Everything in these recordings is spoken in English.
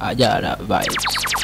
Ajara vibes. How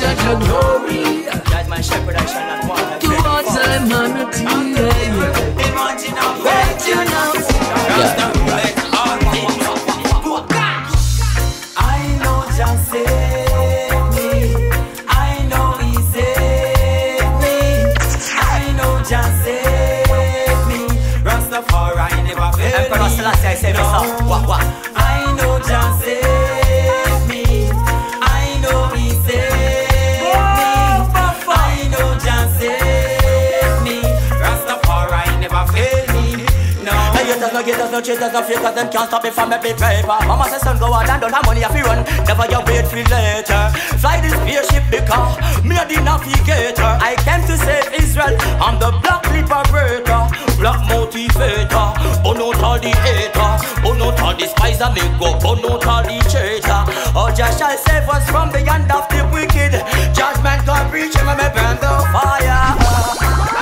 Judge your glory. Judge my shepherd, I shall not want. Towards humanity. yeah, yeah. What you know? Know know know never. Emperor Selassie, I say this song. Wah, wah. No gators, no cheaters, no fakers, them can't stop me from making paper. Mama says son go out and don't have money if you run. Never you wait for later. Fly this spaceship because me a the navigator. I came to save Israel. I'm the black liberator, black motivator. Oh, burn out all the hater, oh, burn out all the spies that make go, oh, burn out all the traitor. Oh, Jah shall save us from the hand of the wicked. Judgment God preach him and me burn the fire.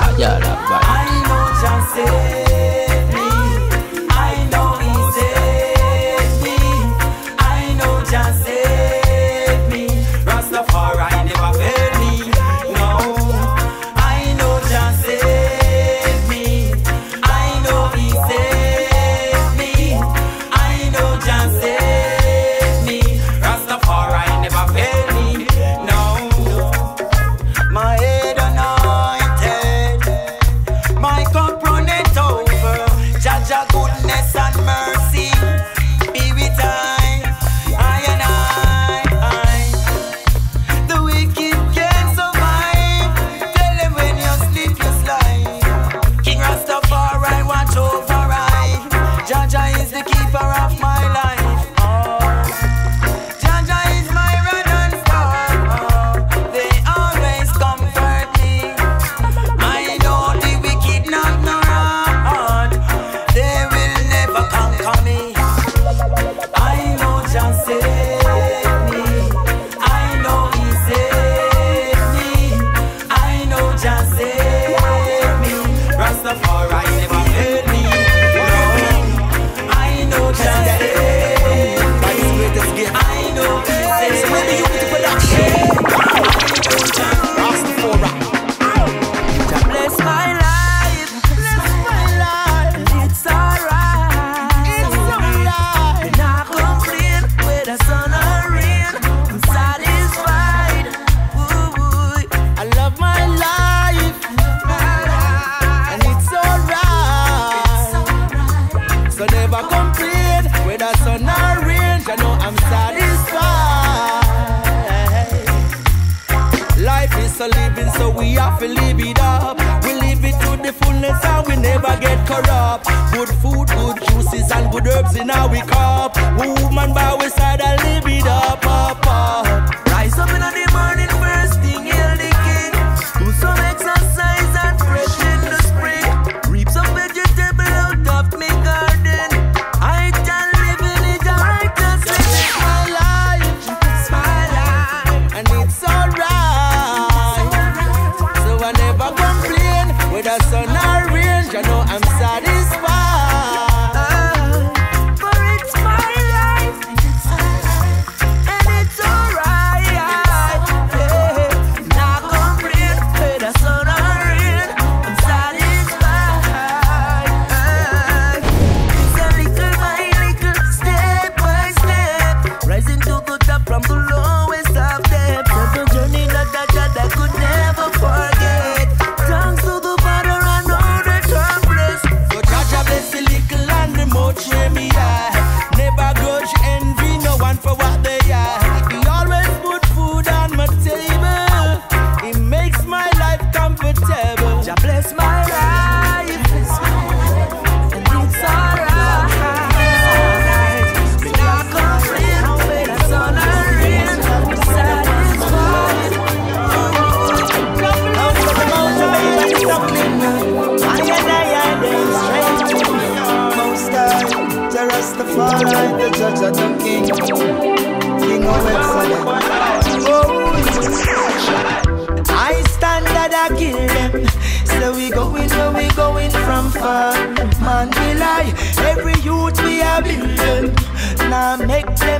Ajara vibes. I know Jah saved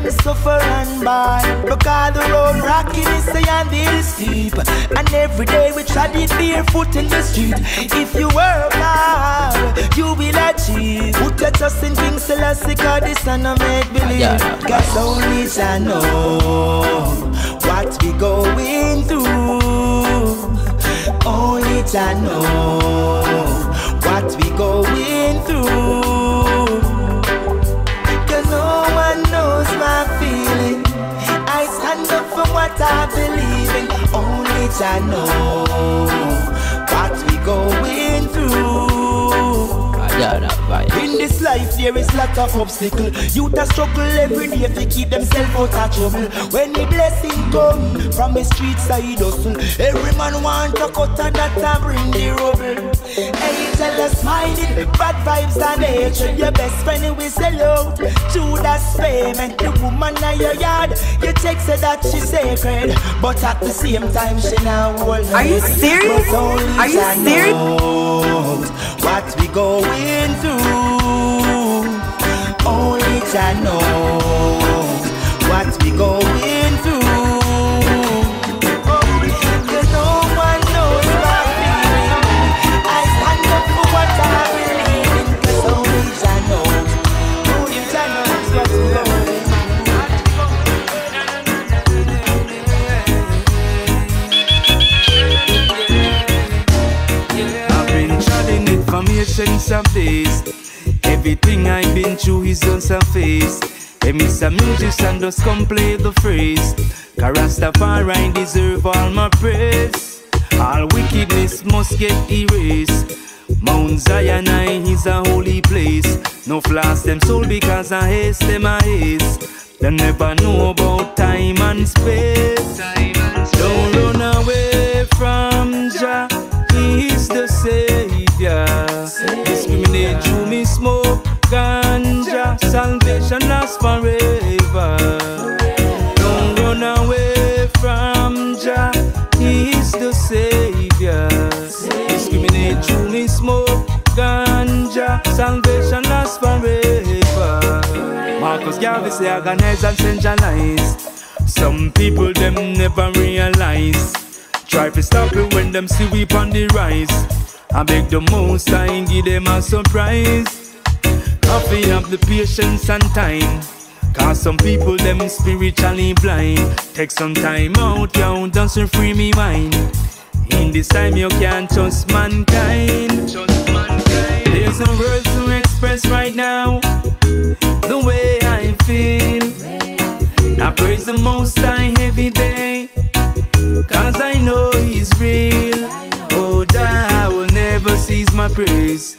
them suffer and buy. Because the road rocky is the and the hill steep. And every day we try it barefoot in the street. If you work hard, you will achieve. Put your trust in King Selassie, cause this and I make believe. Cause only I know oh, what we going through. Only I know oh, what we going through. Cause no one my feeling. I stand up for what I believe in. Only I know what we going through. Yeah, that vibe. In this life there is lot of obstacle Youth a struggle every day to keep themselves out of trouble When the blessing come from the street side hustle Every man want to cut and that and bring the rubble Angel a smiling, bad vibes and hatred Your best friend will sell out Judas payment The woman in your yard You check say that she sacred But at the same time she now hold Are you her. serious? Are you serious? What we going through. Only Jah knows What we going informations of this. Everything I've been through is on surface. Hey, Mr. Musician, just come play the phrase. Rastafari deserve all my praise. All wickedness must get erased. Mount Zion is a holy place. No flash them soul because I haste them I haste. They never know about time and space. Don't run away from salvation lasts forever. Don't run away from Jah, He is the Savior. Discriminate me smoke ganja, salvation lasts forever. Marcus Garvey say organize and centralize. Some people them never realize. Try to stop it when them see we on the rise. I beg the most I give them a surprise. Coffee have the patience and time. Cause some people them spiritually blind. Take some time out, yo, dance free me mind. In this time you can't trust mankind. Trust mankind. There's no words to express right now the way I feel. I praise the most high every day. Cause I know he's real. Oh, that I will never cease my praise.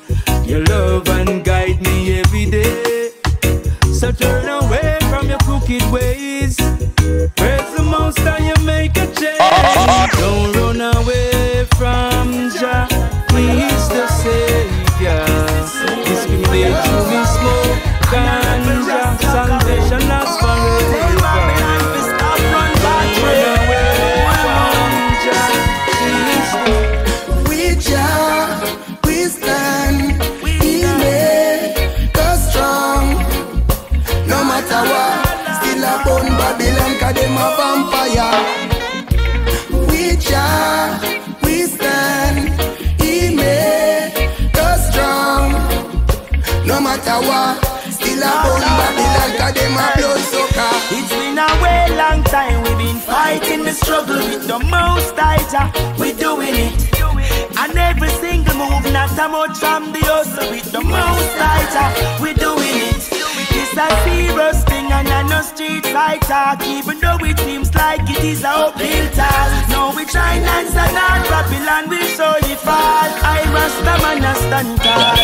Move, not from the hustle with the most tighter. We're doing it. It's a serious thing and I know street fight talk. Even though it seems like it is a uphill task. No, we try and answer not Babylon will surely fall. I must man a stand tall.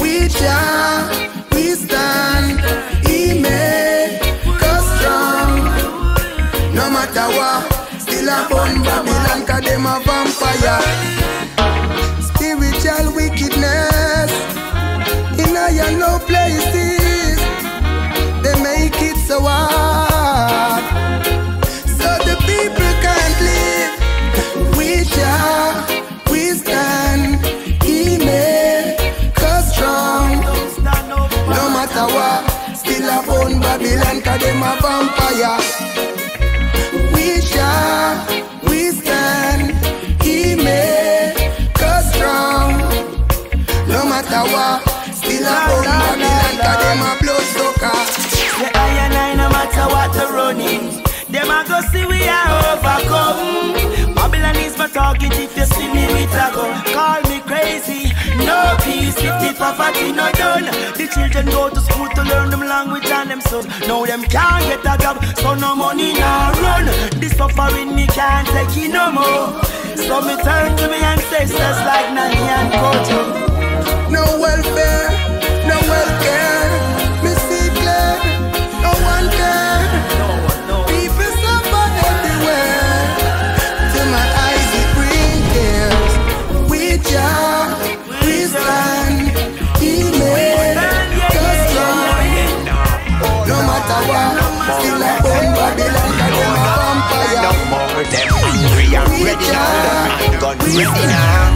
We Jah, we stand, He made us strong. No matter what, still a bun Babylon, cause them a vampire. Wickedness in a low places, they make it so hard. So the people can't live. We Jah, we stand, He made us strong. No matter what, still a bone Babylon, cause them a vampire. What, still a bone Babylon, cause them a blood sucker. The iron eye, no matter what the running, them a go see we are overcome. Babylon is my target if you see me with a gun. Call me crazy, no peace if the poverty no done. The children go to school to learn them language and them sons. Now them can't get a job, so no money now run. The suffering me can't take it no more. So me turn to me ancestors like Nanny and Kojo. No welfare, no welfare. Me see clear, no one care. People suffer everywhere. To my eyes it bring tears. We Jah, we stand. He made us strong. No matter what, still a bone Babylon, 'cause them a vampire. No more them and ready now. Gun ready now.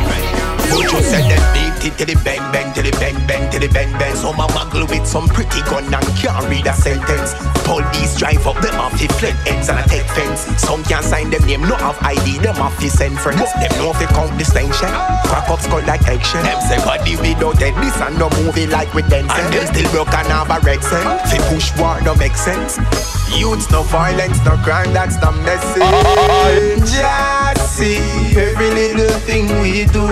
But you said them beat it till the bang bang, till the bang bang, till the bang bang. Some a muggle with some pretty gun and can't read a sentence. Police drive up them off the fled ends and a take fence. Some can't sign them name, no have ID, them off the send friends. Most them know if they count distinction. Crack up skull like action. Them say body without head, this and no movie like with them. And them still broke and have a red sen. Fi push war no make sense. Youths no violence, no crime, that's the message. Oh, oh, oh. Just see every little thing we do.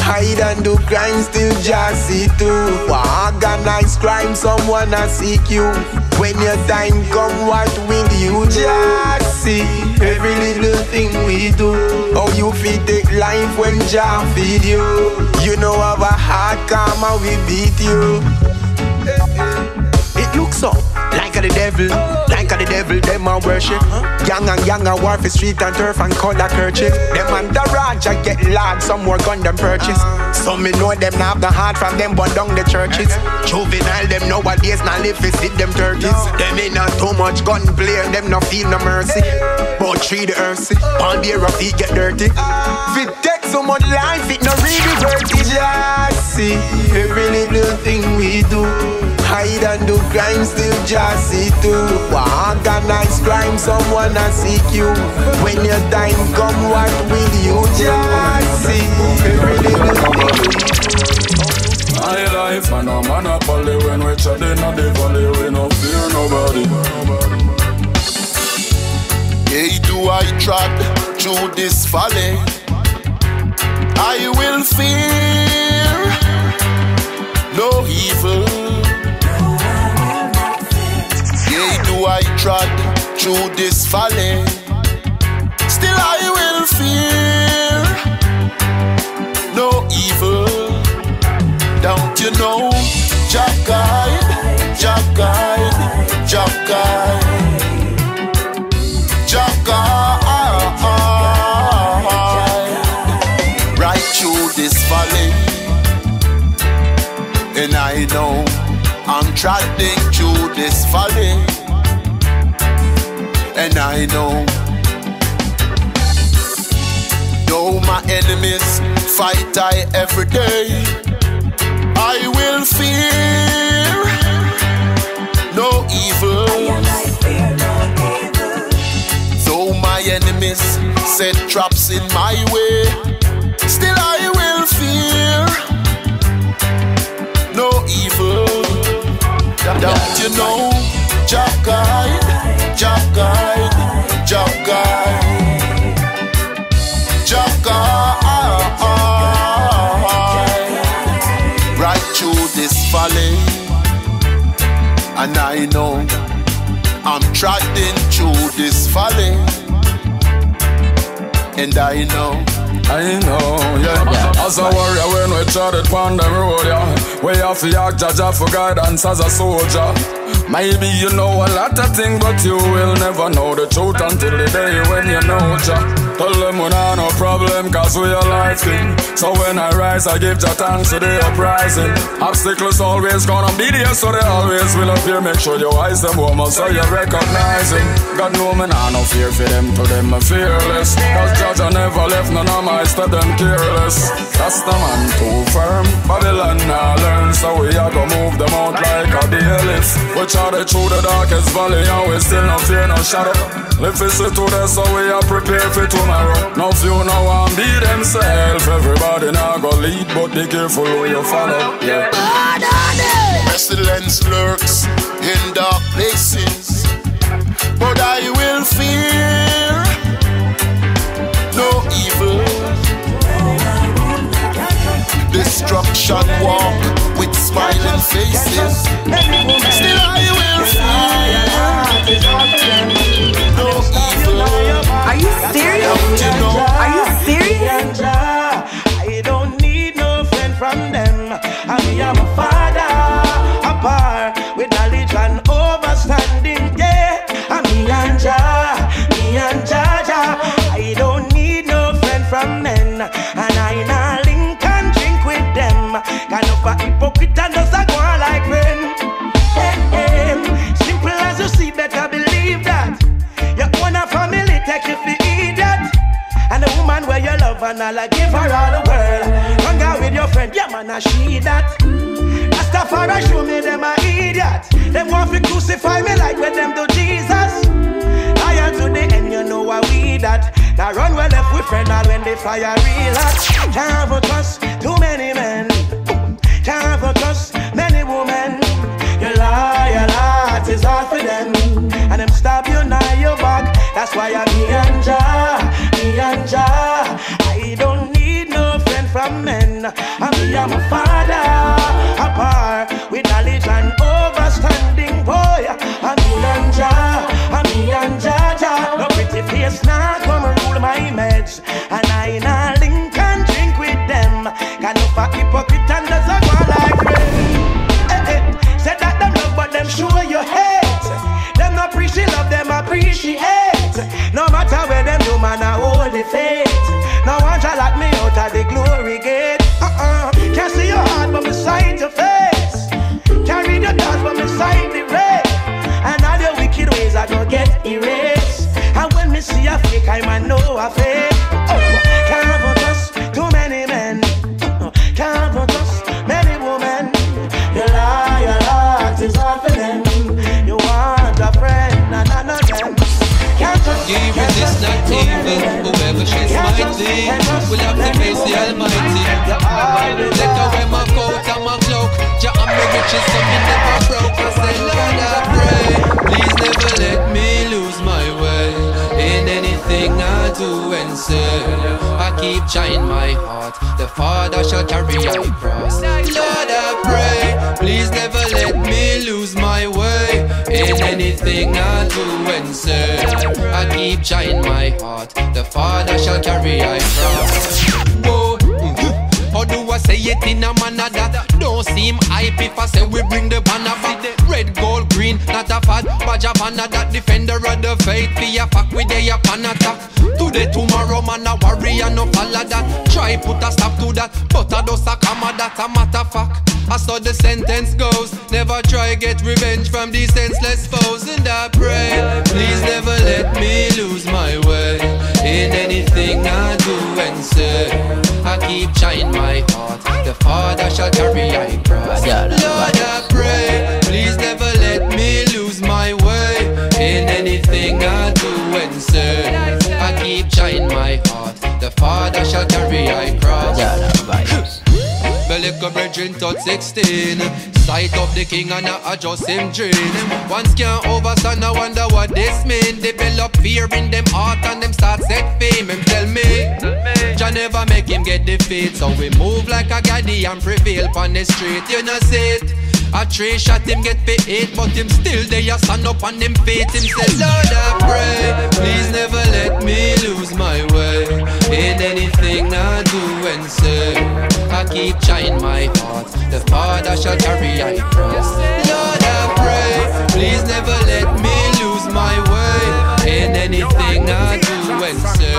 Hide and do crime, still just see too. Organize crime, someone a seek you. When your time come, what will you just see? Every little thing we do. How you feel take life when Jah feed you. You know have a hard karma, we beat you. It looks so a the devil, like a the devil, them a worship. Young and young a war for street and turf and color kerchief. Them and the Raja get large, some more gun them purchase. Some me know them have the heart from them burn down the churches. Juvenile them nowadays now live to see them thirties. Them ain't not too much gun play them no feel no mercy. But treat the earthy, on their feet get dirty. Fit take so much life, it no really worth it. Just see every little thing we do. Hide and do crime, still just see too. Organize crime, someone a seek you. When your time come, what will you just see? Every little thing. My life and a monopoly when we treading on the valley, we no fear nobody. Yea, do I trod through this valley? I will fear no evil. I trod through this valley, still I will fear no evil. Don't you know, Jah guide, Jah guide, guide. And I know. Though my enemies fight I every day, I will fear no evil. Though my enemies set traps in my way, still I will fear no evil. Don't you know? Jah guide, Jah guide, Jah guide, Jah guide. Right through this valley, and I know I'm trotting through this valley, and I know. I know, yeah. As a warrior, when we charted on the road, yeah. We have to act Jah Jah for guidance as a soldier. Maybe you know a lot of things, but you will never know the truth until the day when you know Jah. Tell them we not no problem, cause we are light king. So when I rise, I give Jah thanks to the uprising. Obstacles always gonna be there, so they always will appear. Make sure your eyes them warm so you recognize recognizing. God know me nah no fear for them, to them I'm fearless. Cause Jah never left none of my to them careless. That's the man too firm. Babylon now learn, so we are gonna move them out like a dealist. Which are the through the darkest valley, and we still no fear no shadow. If it's to this, so we are prepared for tomorrow. No few no one be themselves. Everybody now go lead, but be careful who you follow. Yeah. Pestilence lurks in dark places, but I will fear no evil. Destruction walk with smiling faces. Still I will fear no evil. Are you serious? Don't you know? Are you serious? I don't need no friend from them. I me and my father apart with knowledge and overstanding. Yeah, I me and Jah, me and Jah, Jah. I don't need no friend from men, love I give her all the world. Hang out with your friend, yeah man, I she that. Rastafari show me them a idiot. Them want to crucify me like when them do Jesus. Lion to the end, you know why we that. Now run well left with friend all when they fire real hot. Can't for trust too many men. Can't for trust many women. You lie, your heart is hard for them. And them stab you now your back. That's why I'm me and Jah, me and Jah. From men. I'm me and my father apart with knowledge and overstanding. Boy, I'm me and Jah, I'm me and Jah, Jah. No pretty face now come and rule my meds. And I nah link and drink with them. Can of a hypocrite and does a go like friend. Eh, eh. Said that them love, but them show you hate. Them not appreciate love, them appreciate. No matter where them do, man, I hold the faith. No one shall lock me out of the glory gate. Uh-uh. Can't see your heart, but beside your face. Can't read your thoughts, but beside the race. And all your wicked ways are gonna get erased. And when me see a fake, I man know a fake. Almighty. Let are. wear my coat and my cloak. Jah and me riches, so me never broke. I say, Lord, I pray, please never let me lose my way in anything I do and say. I keep trying my heart. The Father shall carry I cross. Lord, I pray, please never let me lose my way in anything I do and say. I keep trying my heart. The Father shall carry I cross. In a manner that don't seem hype if I say we bring the banner back? Red, gold, green, not a fad. Badge of honor that defender of the faith. Be a fuck with a upon attack. Today, tomorrow, man, a warrior, no follow that. Try put a stop to that, but I just a comma that a matter fact. I saw the sentence goes. Never try get revenge from these senseless foes. And I pray, please never let me lose my way in anything I do and say. I keep trying my heart. The Father shall carry I cross. Lord, I pray, please never let me lose my way in anything I do and say. I keep trying my heart. The Father shall carry I cross. Little brethren touch 16 Sight of the king and I adjust him dream. Once can't overstand, I wonder what this mean. Develop fear in them heart and them start set fame. Him tell me, Jah never make him get defeat. So we move like a gaddy and prevail on the street. You know see it a three shot him get eight But him still there stand up on them feet. Him say Lord I pray Please never let me lose my way In anything I do and say. I keep trying my heart The Father shall carry I cross Lord I pray Please never let me lose my way In anything I do and say.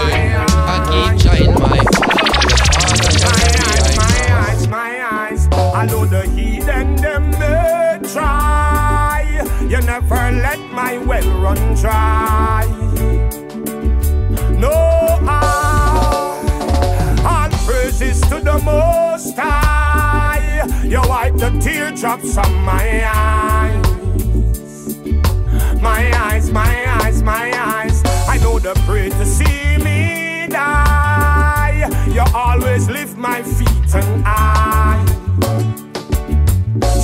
I keep trying my heart The Father shall carry I cross my eyes. I know the heathen them may try. You never let my well run dry. No, I. All praises to the Most High. You wipe the teardrops from my eyes. My eyes, my eyes, my eyes. I know the pray to see me die. You always lift my feet and I.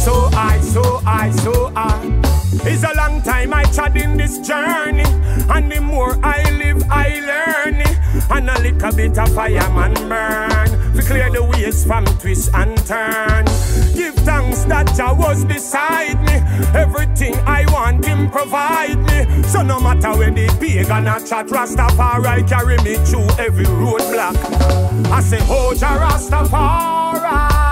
So I, so I, so I. It's a long time I trod in this journey, and the more I live, I learn. And a little bit of fireman burn, to clear the ways from twist and turn. Give thanks that Jah was beside me. Everything I want, Him provide me. So no matter where the pagan a chat, Rastafari carry me through every roadblock. I say, Oh Jah Rastafari,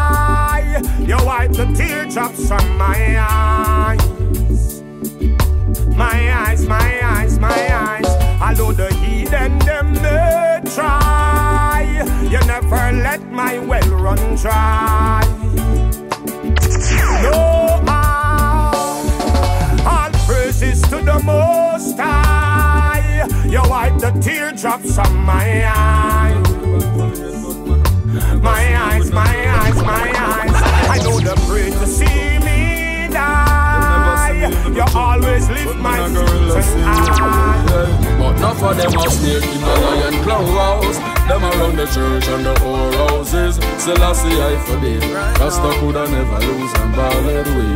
you wipe the teardrops from my eyes. My eyes, my eyes, my eyes. I Although the heathen them may try, you never let my well run dry. No, I, all praises to the Most High. You wipe the teardrops from my eyes. My eyes, my eyes, my eyes. I know the pray to see me die. You always lift my and But enough of them are snake in the lion clown house. Them around the church and the whole houses. Selassie I forbid. Rasta coulda never lose and ball it away.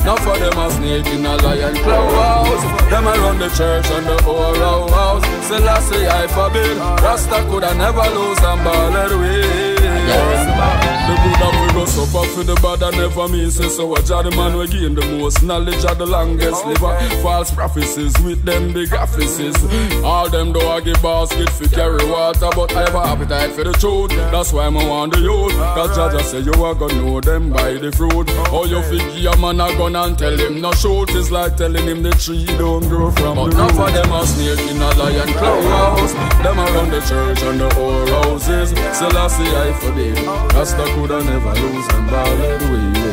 Enough of them are snake in the lion clown house. Them around the church and the whole house. Selassie I forbid. Rasta coulda never lose and ball it away. The good of we go suffer for the bad and never miss it. So watch out the man we gain the most knowledge of the longest liver. False prophecies with them big offices. All them do I give basket for carry water, but I have appetite for the truth. That's why I'm on the youth. Cause Jah Jah say you are gonna know them by the fruit. Or you figure a man a gun and tell him no shoot. It's like telling him the tree don't grow from but the root. But them a snake in a lion house. Them around the church and the whole houses. Selassie I forbid. Rasta coulda never lose and ball it away.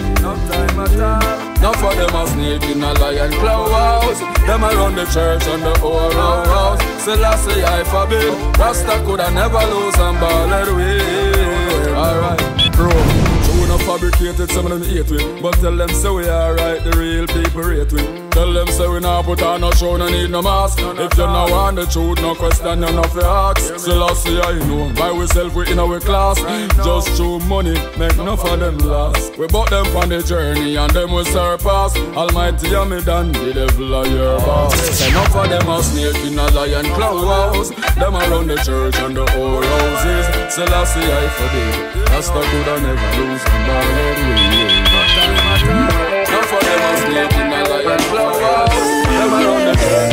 Now for them a snake in a lion claw house. Them around the church and the whole house. Selassie I forbid. Rasta coulda never lose and ball it away. Alright, bro. True enough fabricated, some of them hate we But tell them say we alright, the real people rate we Tell them say we not put on no show, no need no mask. If you no want the truth, no question, you no fi ask. Selassie I see I know, by we self we in our class. Just through money, make enough of them last. We bought them on the journey and them we surpass. Almighty and me done, the devil a your boss. Enough of them a snake in a lion claw house Them around the church and the whole houses. Selassie I forbid, Rasta coulda never lose and it away Now for them a snake in a lion house Them around the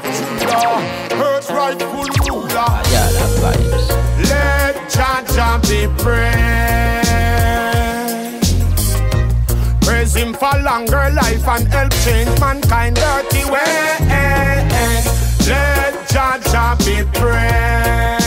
Judah, earth's rightful ruler. Yeah, that vibes. Let Jah be praised. Praise Him for longer life and help change mankind dirty ways. Let Jah be praised.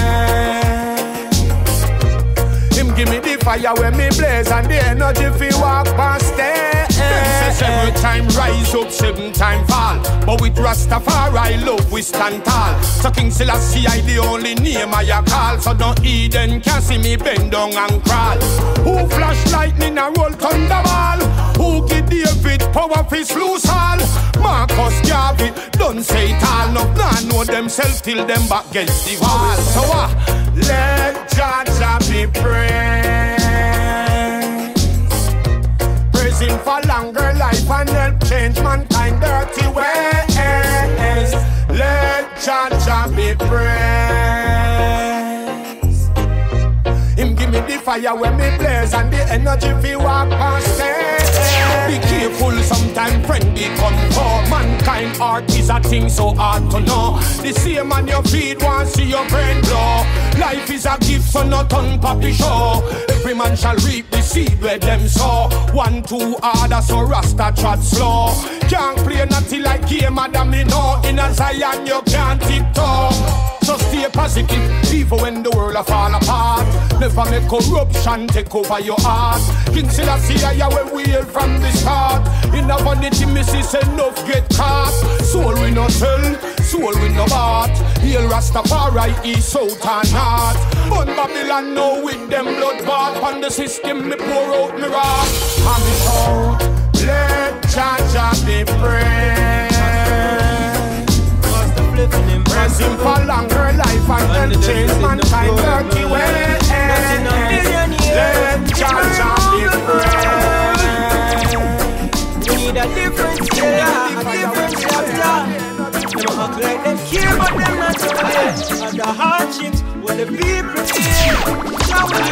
Him give me the fire when me blaze and the energy fi walk past it. Seven time rise up, seven time fall. But with Rastafari love we stand tall. So King Selassie I the only name I call. So don't Eden can see me bend down and crawl. Who flash lightning and roll thunderball? Who give David power fi loose all? Marcus Garvey don't say it all. No, nah, know themselves till them back against the wall. So uh, let Jah be praised. Him for longer life and help change mankind dirty ways. Let Jah Jah be praised. Him give me the fire when me blaze and energy fi walk past it. Be careful, sometimes friend become poor. Mankind art is a thing so hard to know. The same man your feet want see your brain blow. Life is a gift, so not on papi show. Every man shall reap the seed where them sow. One too harder, so Rasta trot slow. Can't play nothing like game, madam, me know. In a Zion, you can't tiptoe. So stay positive, even when the world a fall apart. Never make corruption take over your heart. King Selassie, I when we hail from the start. In a vanity, missus enough get caught. Soul we no sell, soul we no bought. Hail Rastafari, east, south and north. But Babylon now with them blood bath. On the system, me pour out me wrath. And me shout, let Jah be praised. Praise him for longer life and help change mankind dirty ways.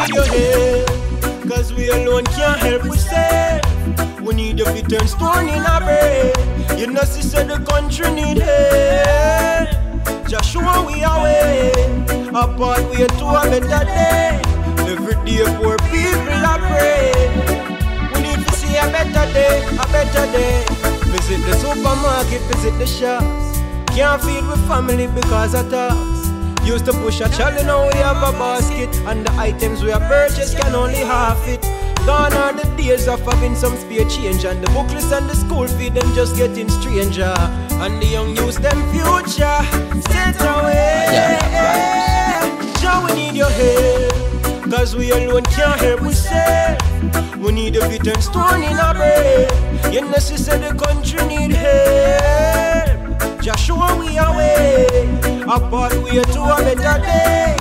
Need your help, cause we alone can't help ourselves. We need you to turn stone in a bread. You know, sister, the country need help. Just show we are way, apart we are to a better day. Every day poor people are praying. We need to see a better day, a better day. Visit the supermarket, visit the shops. Can't feed with family because of tax. Used to push a child, now we have a basket. And the items we have purchased can only half it. Gone are the days of having some spare change. And the booklets and the school fee, them just getting stranger. And the young use them future. Set away. Now we need your help. Cause we alone can't help ourselves. We need a bit and stone in our. You know, sister, the country need help. Apart to a better day.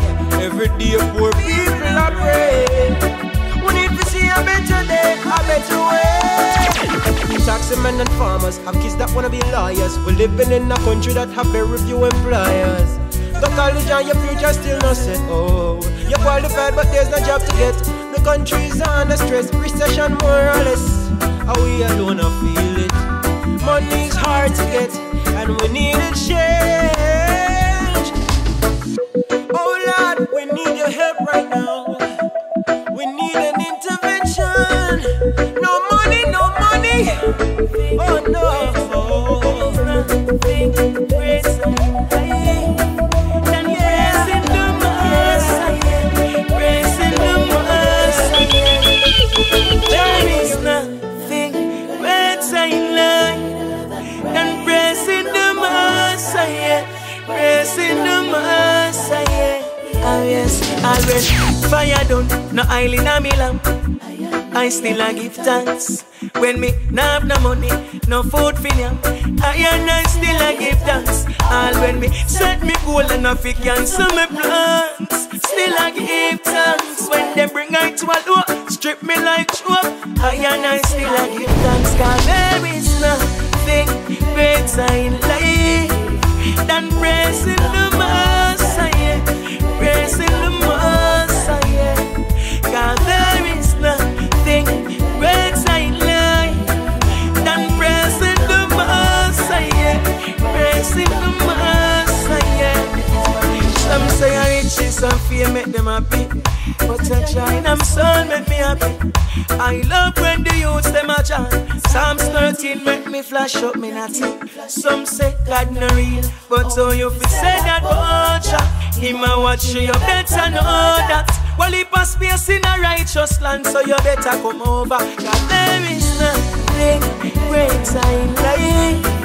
Every day poor people are praying. We need to see a better day, a better way. Taxi-men and farmers have kids that wanna be lawyers. We're living in a country that have very few employers. The college and your future still not set. Oh, you're qualified, but there's no job to get. The country's under stress, recession more or less. Are we alone? I feel it. Money's hard to get, and we need a change. Need your help right now. We need an intervention. No money, no money. Oh fire done, no oil in a me lamp. I still a give thanks when me nah have no money, no food for them. I and I still a give thanks. All when me set me goal and I fi cancel me plans. Still I give thanks when them bring I to a door, strip me like chop. I and I still a give thanks 'cause there is nothing better in life than praising the Messiah, praising the Messiah. say I riches and fame make them happy. But a China son make me happy. I love when the youths them a chant. Psalms 13 make me flash up me natty. Some say God no real, but so you fi say that vulture. Him a watch you, you better know that. Well, he pass space in a righteous land, so you better come over. Cause there is nothing greater in life.